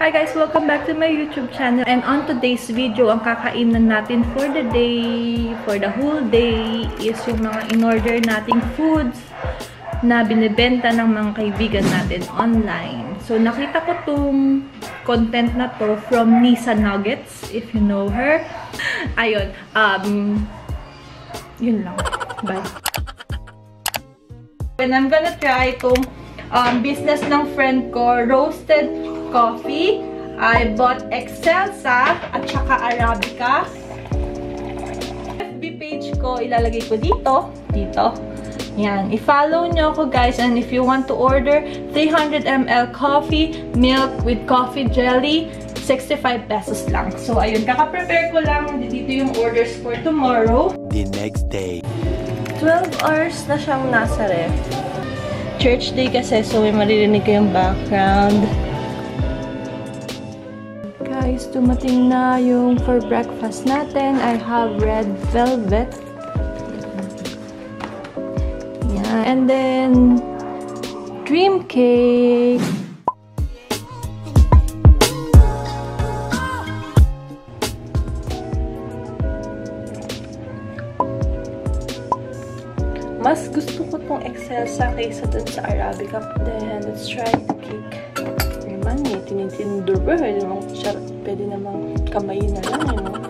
Hi guys! Welcome back to my YouTube channel. And on today's video, ang kakainan natin for the day, for the whole day, is yung mga in-order nating foods na binibenta ng mga kaibigan natin online. So, nakita ko tong content na to from Nisa Nuggets, if you know her. Ayun. Um, yun lang. Bye. And I'm gonna try itong um, business ng friend ko, roasted coffee. I bought Excelsa at saka Arabica. FB page ko, ilalagay ko dito. Dito. Yan. I-follow nyo ako guys. And if you want to order 300 ml coffee, milk with coffee jelly, 65 pesos lang. So, ayun. Kaka-prepare ko lang. Dito yung orders for tomorrow. The next day. 12 hours na siyang nasa ref. Church day kasi, so may maririnig kayong background. Guys, dumating na yung for breakfast natin. I have red velvet. Yeah. And then, dream cake. Mas gusto ko tong Excelsa kaysa dun sa Arabica. Then, let's try the cake. Naman, may tinitindor ba? Pwede namang, siya- pwede namang kamay na lang, know?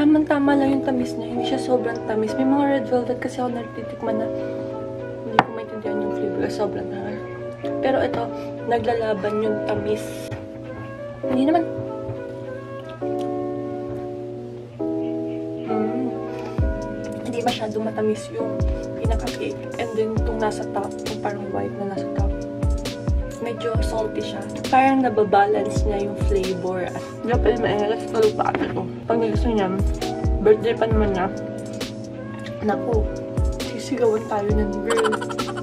Tamang-tama lang yung tamis niya. Hindi siya sobrang tamis. May mga red velvet kasi ako natitikman na hindi ko maintindihan yung flavor. Sobrang hangar. Pero ito, naglalaban yung tamis. Hindi naman. Hindi masyado matamis yung pinaka-cake. And then, itong nasa top, yung parang white na nasa top. Medyo salty siya. Parang nababalance niya yung flavor. Hindi pa rin maelas pero pa ito. Pag gusto niya, birthday pa naman niya. Naku, sisigawan tayo ng girl.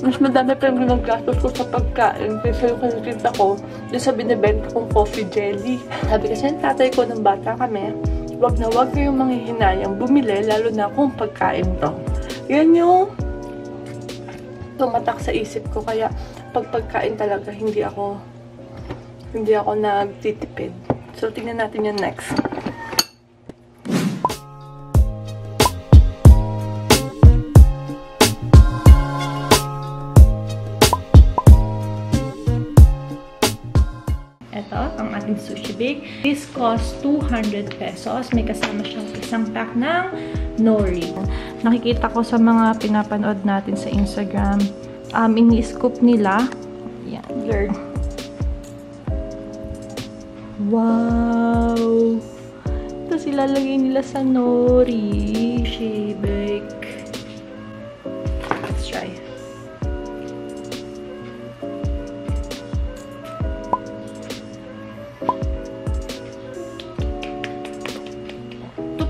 Mas madami pa yung ginagastos ko sa pagkain kaysa yung kinakita ko yung sa binibenta kong coffee jelly. Sabi kasi ng tatay ko ng bata kami, wag na wag kayong manghihinayang bumili lalo na kung pagkain to. Yan yung tumatak sa isip ko kaya pag pagkain talaga hindi ako hindi ako nagtitipid. So tingnan natin yung next. Ating sushi bake. This costs 200 pesos. May kasama siyang isang pack ng nori. Nakikita ko sa mga pinapanood natin sa Instagram, um, ini-scoop nila. Yan, blurred. Wow! Tapos ilalagay nila sa nori. Sushi bake.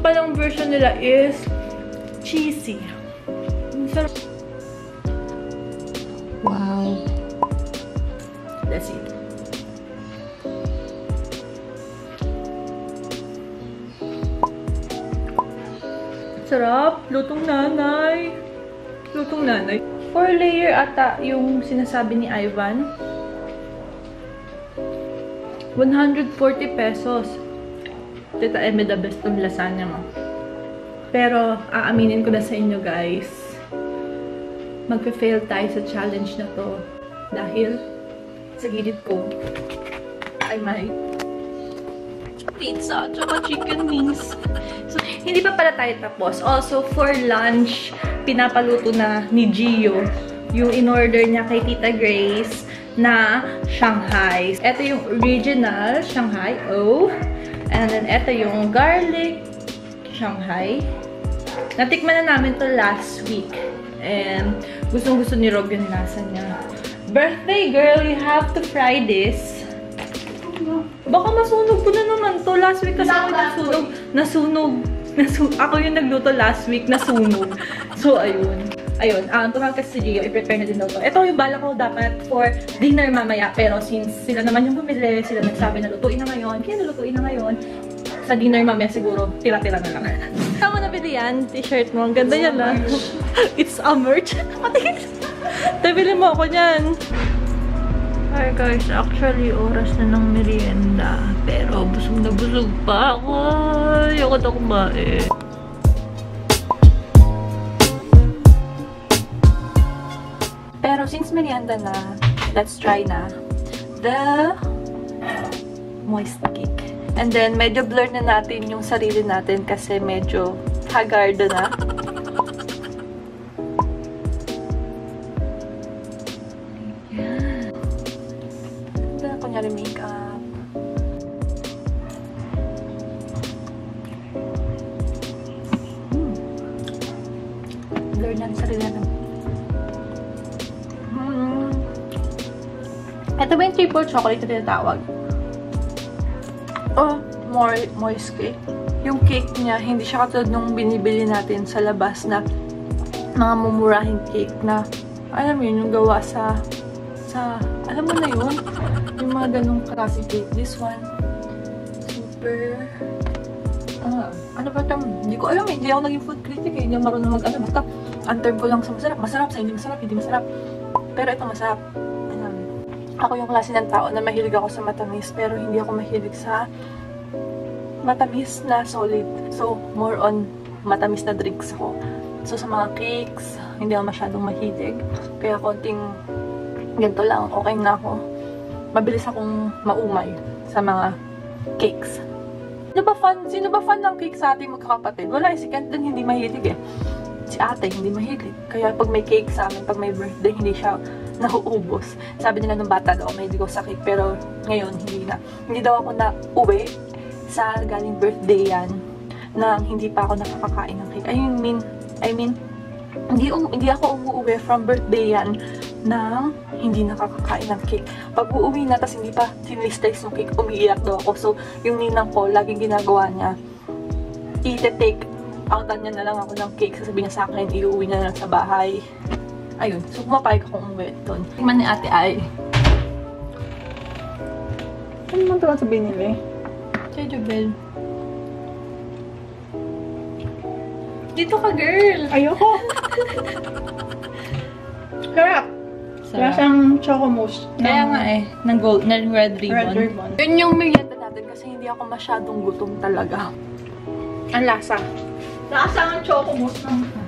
Palang version nila is cheesy. Wow. That's it. Sarap. Lutong nanay. Lutong nanay. Four layer ata yung sinasabi ni Ivan. 140 pesos. Tita Eme, the best ng lasagna mo. Pero, aaminin ko na sa inyo, guys. Magpe-fail tayo sa challenge na to. Dahil, sa gilid ko, ay may pizza at chicken wings. So, hindi pa pala tayo tapos. Also, for lunch, pinapaluto na ni Gio yung in-order niya kay Tita Grace na Shanghai. Ito yung original Shanghai O. And then, ito yung garlic Shanghai. Natikman na namin to last week. And gustong-gusto ni Rob yung lasa niya. Birthday girl, you have to fry this. Baka masunog ko na naman to. Last week kasi ako nasunog. Nasunog. Nasu ako yung nagluto last week, nasunog. So, ayun. Ayun, um, tumawag kasi si Gio, i-prepare na din daw to. Ito yung bala ko dapat for dinner mamaya. Pero since sila naman yung bumili, sila nagsabi na lutuin na ngayon, kaya nalutuin na ngayon. sa dinner mamaya siguro, tira-tira na lang. Saan mo nabili yan? T-shirt mo. Ang ganda yan ah. It's a merch. Nabili mo ako niyan. Hi guys, actually oras na ng merienda. Pero busog na busog pa ako. Ayoko na kumain. Since merienda na, let's try na the moist cake. And then, medyo blur na natin yung sarili natin kasi medyo haggard na. Yan. Ganda, kunyari makeup. Hmm. Blur na sarili natin. Ito ba yung triple chocolate na tinatawag? Oh, more moist cake. Yung cake niya, hindi siya katulad nung binibili natin sa labas na mga mumurahing cake na, alam yun, yung gawa sa, sa, alam mo na yun, yung mga ganong klase cake. This one, super, ah, ano ba ito? Hindi ko alam eh, hindi ako naging food critic eh, hindi ako marunong mag-ano, basta, ang term ko lang sa masarap, masarap, sa hindi masarap, hindi masarap. Pero ito masarap. Ako yung klase ng tao na mahilig ako sa matamis, pero hindi ako mahilig sa matamis na solid. So, more on matamis na drinks ako. So, sa mga cakes, hindi ako masyadong mahilig. Kaya konting ganito lang, okay na ako. Mabilis akong maumay sa mga cakes. Sino ba fan, sino ba fan ng cake sa ating magkakapatid? Wala eh, si Kent din hindi mahilig eh. Si ate hindi mahilig. Kaya pag may cake sa amin, pag may birthday, hindi siya nauubos. Sabi nila nung bata daw, mahilig ako sa cake. Pero ngayon, hindi na. Hindi daw ako na uwi sa galing birthday yan nang hindi pa ako nakakakain ng cake. I mean, I mean, hindi, um, hindi ako umuwi from birthday yan nang hindi nakakakain ng cake. Pag uuwi na, tas hindi pa sinilistays yung cake, umiiyak daw ako. So, yung ninang ko, laging ginagawa niya, i-take outan niya na lang ako ng cake. Sasabihin niya sa akin, iuwi na lang sa bahay. Ayun. So, pumapayag akong umuwi doon. Tingnan ni ate ay, Ano naman ito sa binili? Kay Jubel. Dito ka, girl! Ayoko. Sarap. Wala siyang choco mousse. Kaya nga eh, ng gold, ng red ribbon. Red ribbon. Yun yung merienda natin kasi hindi ako masyadong gutom talaga. Ang lasa. Lasa ang choco mousse ng